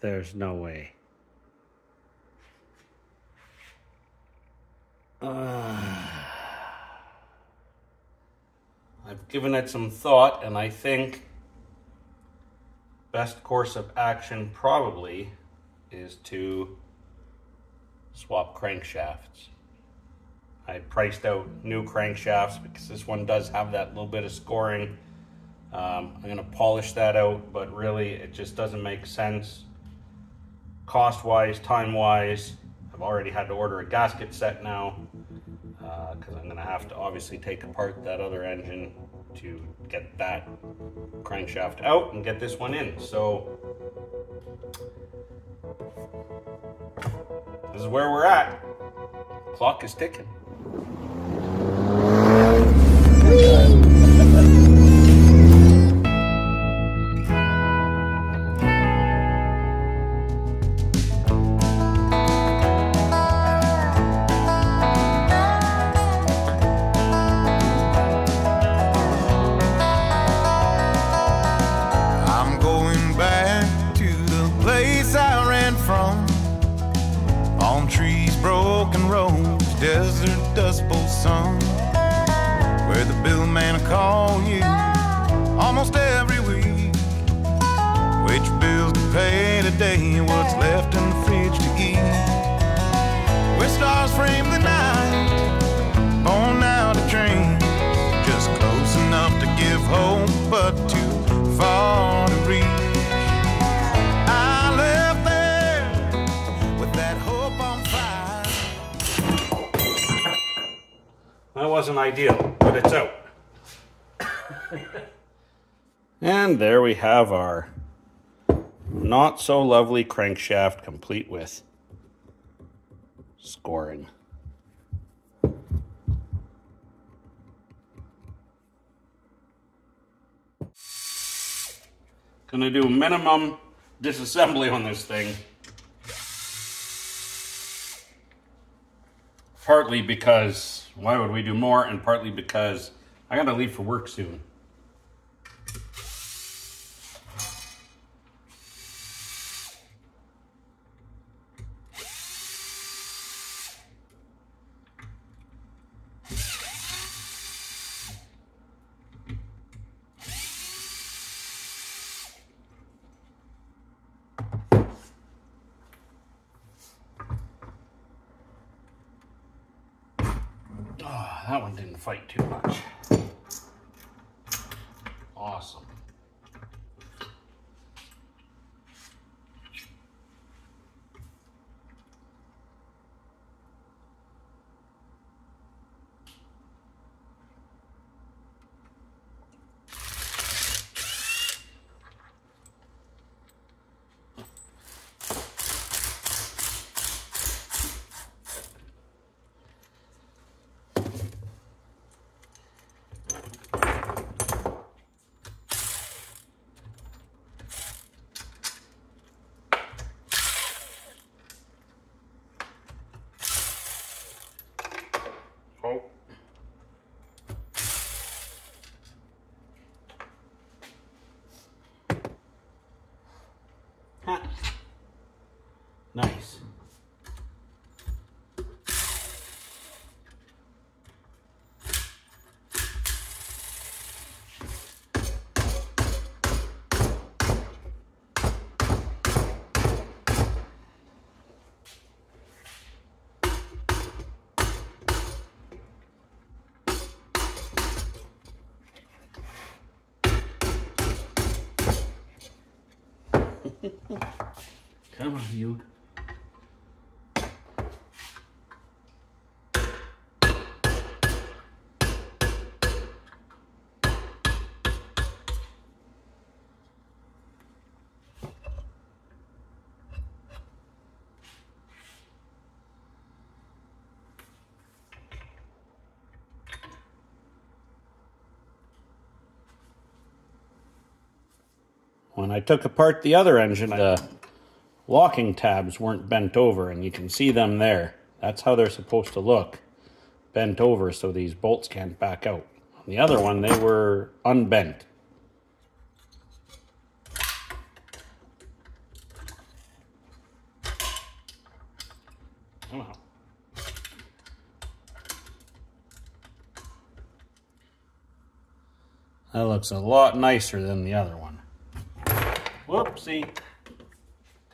There's no way. Uh, I've given it some thought, and I think best course of action probably is to swap crankshafts. I priced out new crankshafts because this one does have that little bit of scoring. Um, I'm gonna polish that out, but really it just doesn't make sense cost wise, time wise. I've already had to order a gasket set now because uh, I'm gonna have to obviously take apart that other engine to get that crankshaft out and get this one in. So this is where we're at. Clock is ticking. Pay today, what's left in the fridge to eat. Where stars frame the night, born out a train. Just close enough to give hope, but too far to reach. I left there with that hope on fire. That wasn't ideal, but it's out. and there we have our not so lovely crankshaft complete with scoring. Gonna do minimum disassembly on this thing. Partly because, why would we do more? And partly because I gotta leave for work soon. Ah, that one didn't fight too much. Awesome. Oh. Ha. Nice. Come on, you. When I took apart the other engine, the locking tabs weren't bent over, and you can see them there. That's how they're supposed to look, bent over so these bolts can't back out. On the other one, they were unbent. That looks a lot nicer than the other one. Whoopsie.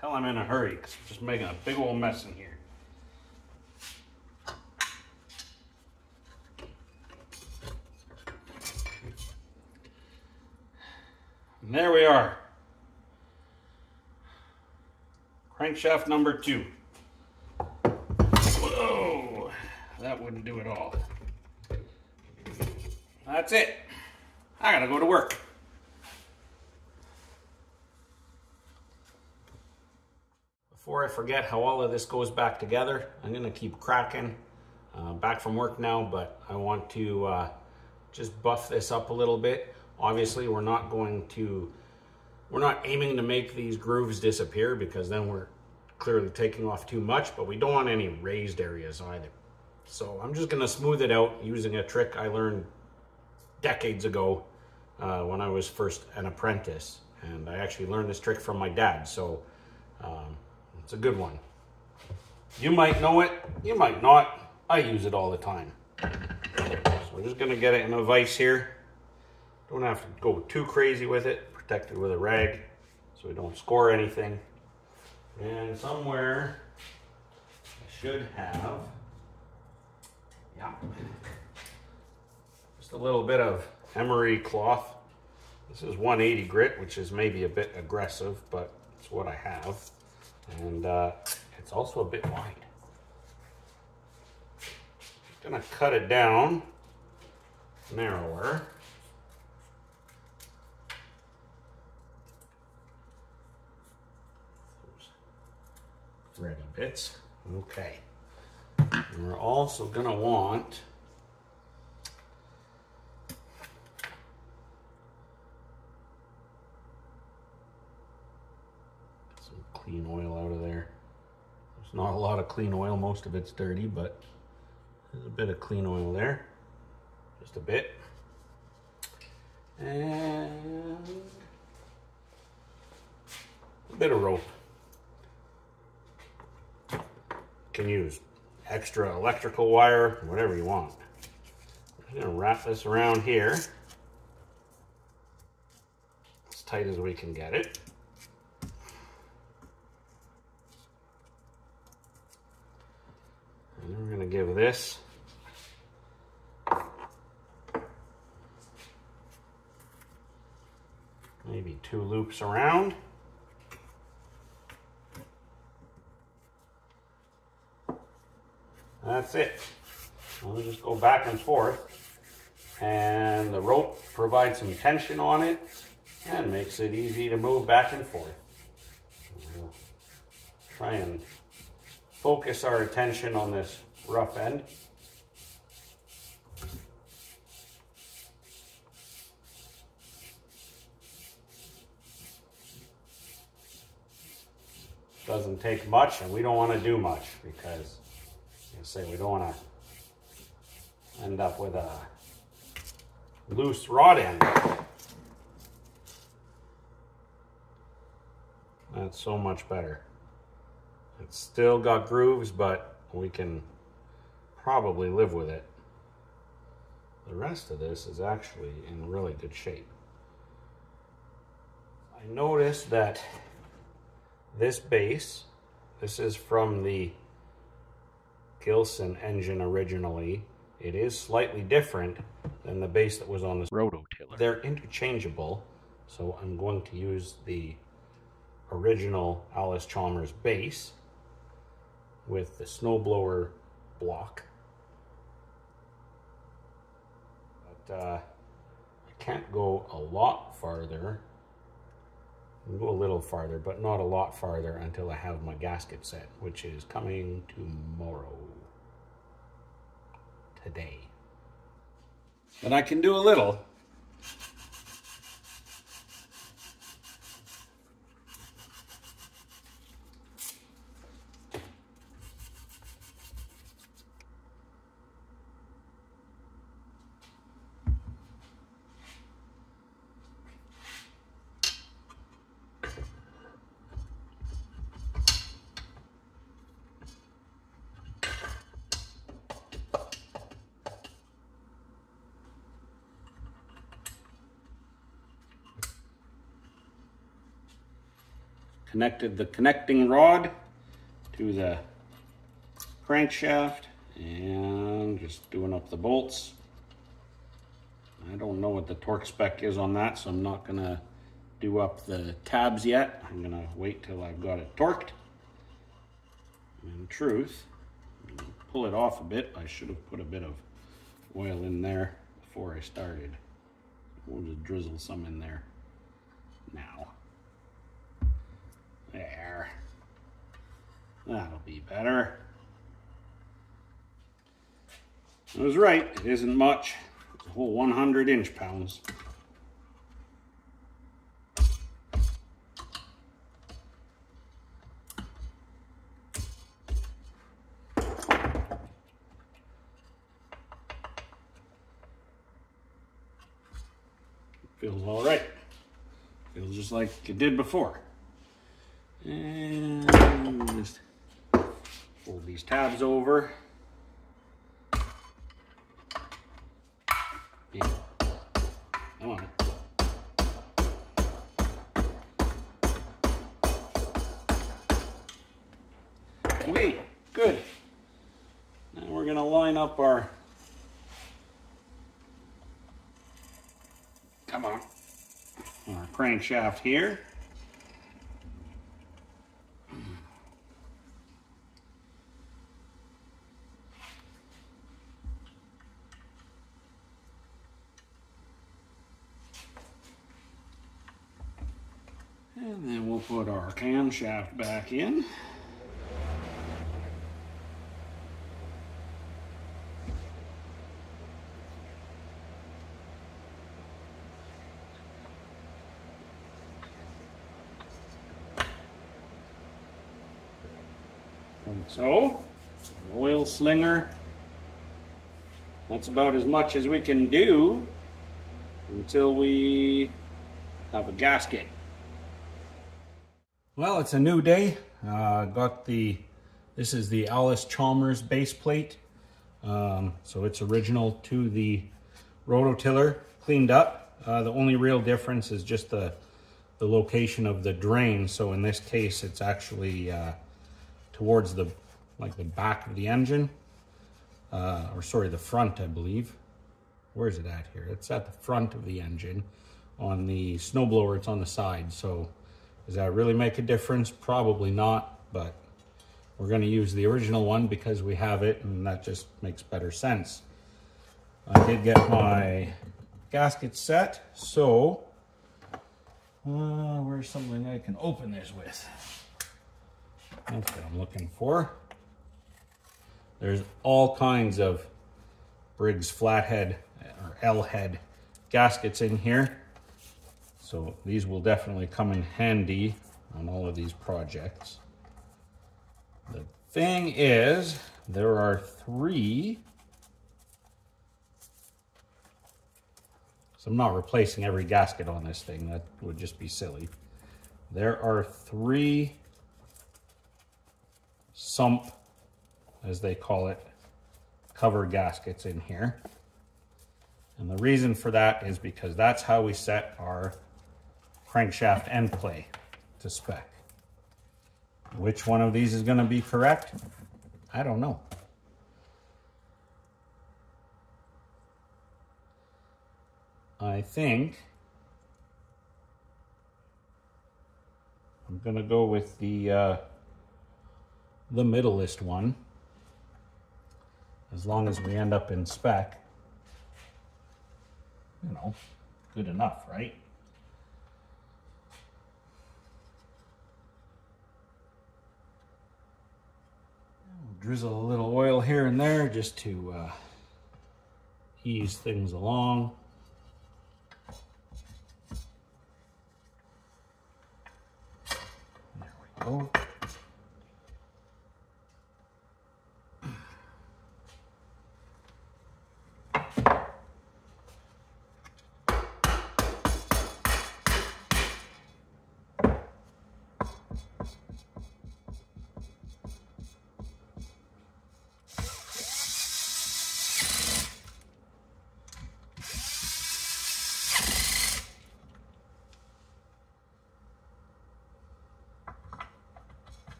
Tell I'm in a hurry because I'm just making a big old mess in here. And there we are. Crankshaft number two. Whoa, that wouldn't do at all. That's it. I gotta go to work. Before I forget how all of this goes back together, I'm gonna keep cracking. Uh, back from work now, but I want to uh, just buff this up a little bit. Obviously, we're not going to, we're not aiming to make these grooves disappear because then we're clearly taking off too much, but we don't want any raised areas either. So I'm just gonna smooth it out using a trick I learned decades ago uh, when I was first an apprentice. And I actually learned this trick from my dad, so um, it's a good one. You might know it, you might not. I use it all the time. So we're just gonna get it in a vise here. Don't have to go too crazy with it. Protect it with a rag so we don't score anything. And somewhere I should have, yeah, just a little bit of emery cloth. This is 180 grit, which is maybe a bit aggressive, but it's what I have. And uh, it's also a bit wide. Gonna cut it down narrower. Ready bits. Okay. And we're also gonna want some clean oil out of there. There's not a lot of clean oil, most of it's dirty, but there's a bit of clean oil there. Just a bit. And a bit of rope. can use extra electrical wire, whatever you want. I'm gonna wrap this around here as tight as we can get it. And we're gonna give this maybe two loops around. That's it. We'll just go back and forth. And the rope provides some tension on it and makes it easy to move back and forth. We'll try and focus our attention on this rough end. Doesn't take much and we don't want to do much because you say we don't want to end up with a loose rod end. That's so much better. It's still got grooves, but we can probably live with it. The rest of this is actually in really good shape. I noticed that this base, this is from the Gilson engine originally. It is slightly different than the base that was on this rototiller. They're interchangeable, so I'm going to use the original Allis Chalmers base with the snowblower block. But uh, I can't go a lot farther go a little farther, but not a lot farther until I have my gasket set, which is coming tomorrow. Today. But I can do a little. Connected the connecting rod to the crankshaft and just doing up the bolts. I don't know what the torque spec is on that, so I'm not gonna do up the tabs yet. I'm gonna wait till I've got it torqued. In truth, pull it off a bit. I should have put a bit of oil in there before I started. We'll just drizzle some in there now. There. That'll be better. I was right, it isn't much. It's a whole 100 inch pounds. Feels all right. Feels just like it did before. And just fold these tabs over. Yeah. Come on. Wait, good. Now we're gonna line up our, come on, our crankshaft here. And then we'll put our camshaft back in. So, oil slinger. That's about as much as we can do until we have a gasket. Well, it's a new day. Uh, got the, this is the Allis Chalmers base plate. Um, so it's original to the rototiller, cleaned up. Uh, the only real difference is just the, the location of the drain. So in this case, it's actually uh, towards the, like the back of the engine. Uh, or sorry, the front, I believe. Where is it at here? It's at the front of the engine. On the snowblower, it's on the side. So does that really make a difference? Probably not, but we're going to use the original one because we have it and that just makes better sense. I did get my gasket set, so uh, where's something I can open this with? That's what I'm looking for. There's all kinds of Briggs flathead or L head gaskets in here. So these will definitely come in handy on all of these projects. The thing is, there are three. So I'm not replacing every gasket on this thing. That would just be silly. There are three sump, as they call it, cover gaskets in here. And the reason for that is because that's how we set our crankshaft end play to spec. Which one of these is going to be correct? I don't know. I think I'm going to go with the uh, the middleist one as long as we end up in spec. You know, good enough, right? Drizzle a little oil here and there just to uh, ease things along. There we go.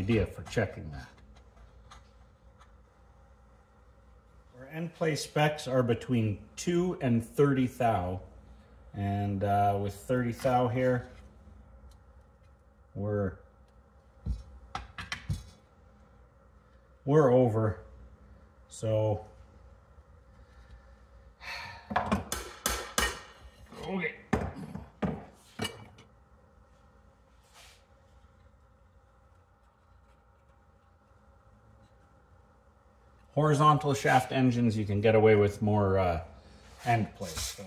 Idea for checking that. Our end play specs are between 2 and 30 thou. And uh, with 30 thou here, we're we're over. So okay. Horizontal shaft engines, you can get away with more uh, end play. So,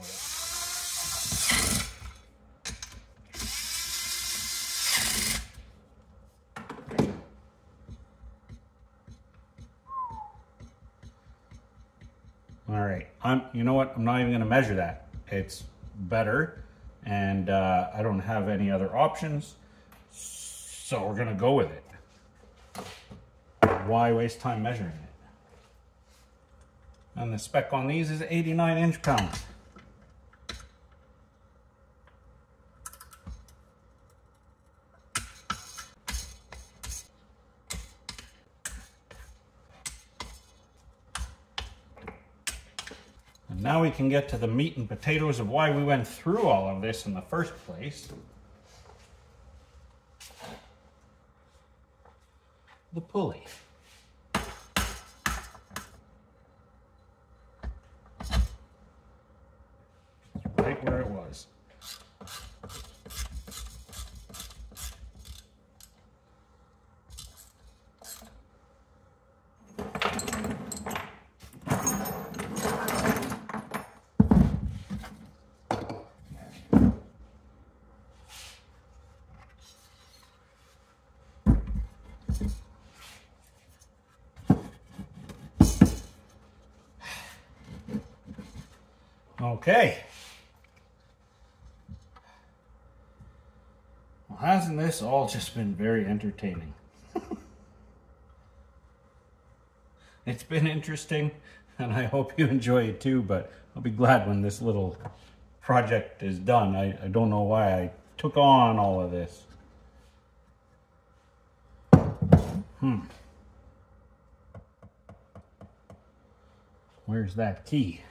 All right, I'm. You know what? I'm not even going to measure that. It's better, and uh, I don't have any other options, so we're going to go with it. Why waste time measuring it? And the spec on these is 89 inch pounds. And now we can get to the meat and potatoes of why we went through all of this in the first place. The pulley. right where it was. Okay. Well, hasn't this all just been very entertaining? it's been interesting, and I hope you enjoy it too, but I'll be glad when this little project is done. I, I don't know why I took on all of this. Hmm. Where's that key?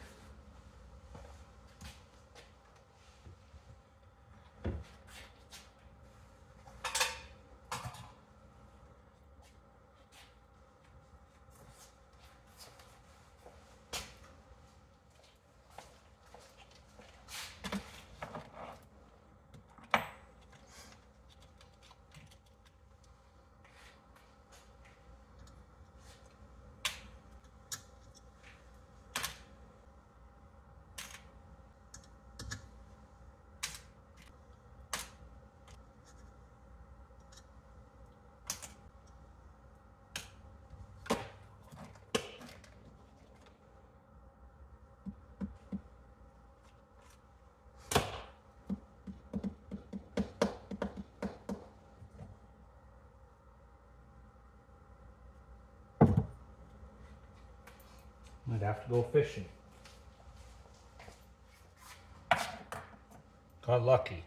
Might have to go fishing. Got lucky.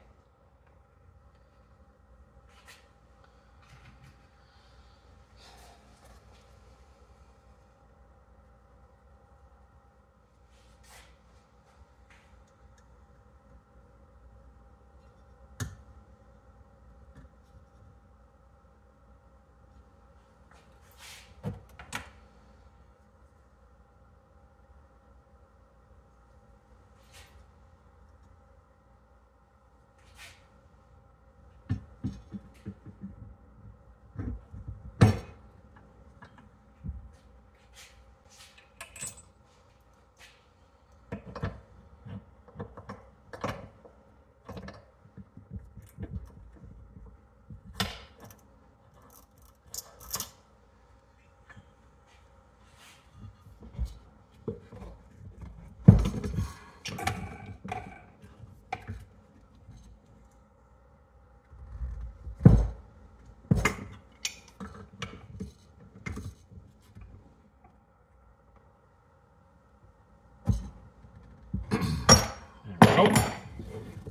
There we go.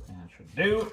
That should do.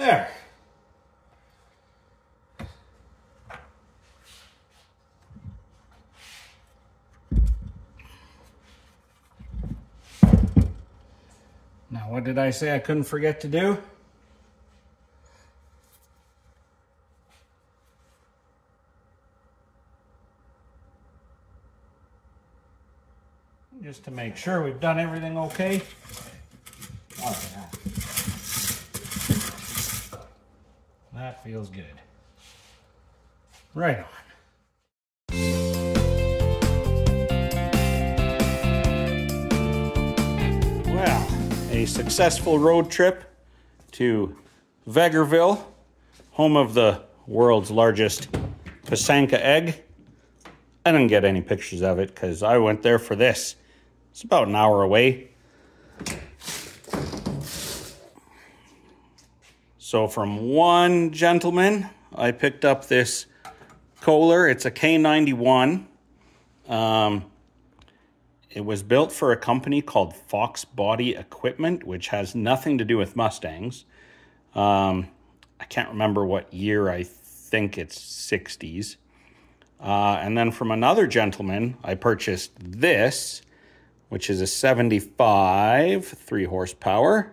There. Now, what did I say I couldn't forget to do? Just to make sure we've done everything okay. Oh, yeah. That feels good. Right on. Well, a successful road trip to Vegreville, home of the world's largest Pysanka egg. I didn't get any pictures of it because I went there for this. It's about an hour away. So from one gentleman, I picked up this Kohler. It's a K91. Um, it was built for a company called Fox Body Equipment, which has nothing to do with Mustangs. Um, I can't remember what year. I think it's 60s. Uh, and then from another gentleman, I purchased this, which is a 75 three horsepower,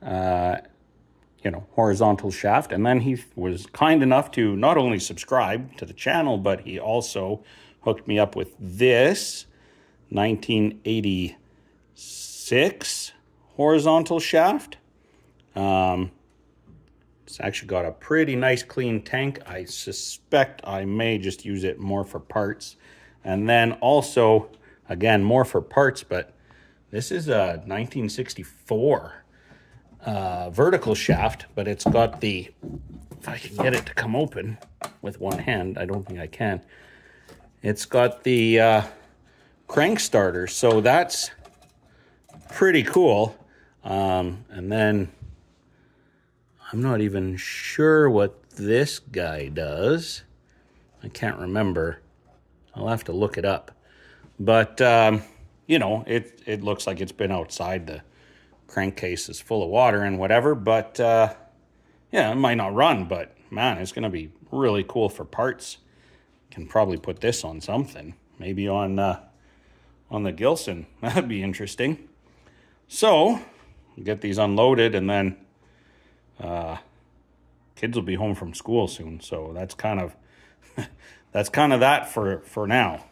uh, you know, horizontal shaft. And then he was kind enough to not only subscribe to the channel, but he also hooked me up with this 1986 horizontal shaft. Um, it's actually got a pretty nice clean tank. I suspect I may just use it more for parts. And then also, again, more for parts, but this is a 1964 uh, vertical shaft, but it's got the, if I can get it to come open with one hand, I don't think I can. It's got the uh, crank starter, so that's pretty cool. Um, and then I'm not even sure what this guy does. I can't remember. I'll have to look it up. But, um, you know, it, it looks like it's been outside. The crankcase is full of water and whatever. But, uh, yeah, it might not run, but man, it's going to be really cool for parts. Can probably put this on something. Maybe on, uh, on the Gilson. That'd be interesting. So, get these unloaded and then uh, kids will be home from school soon. So that's kind of that's kind of that for for now.